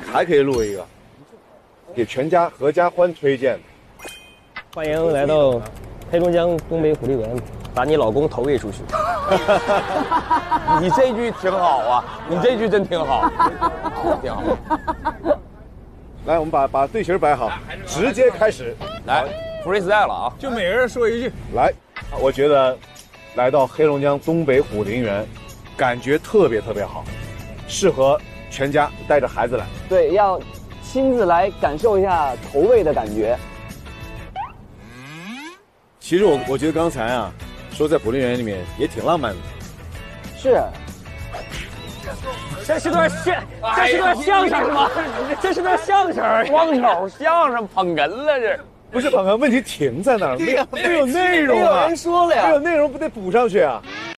还可以录一个，给全家合家欢推荐。欢迎来到黑龙江东北虎林园，把你老公投喂出去。你这句挺好啊，你这句真挺好，挺好。来，我们把把队形摆好，直接开始。来，freestyle 了啊！就每个人说一句。来，我觉得来到黑龙江东北虎林园，感觉特别特别好，适合全家带着孩子来。对，要亲自来感受一下投喂的感觉。其实我我觉得刚才啊，说在虎林园里面也挺浪漫的。是。这是段相，这是段相声是吗？这是段相声，光头相声捧哏了这。不是捧哏，问题停在那儿，没有 没有内容啊！没有人说了呀，没有内容不得补上去啊！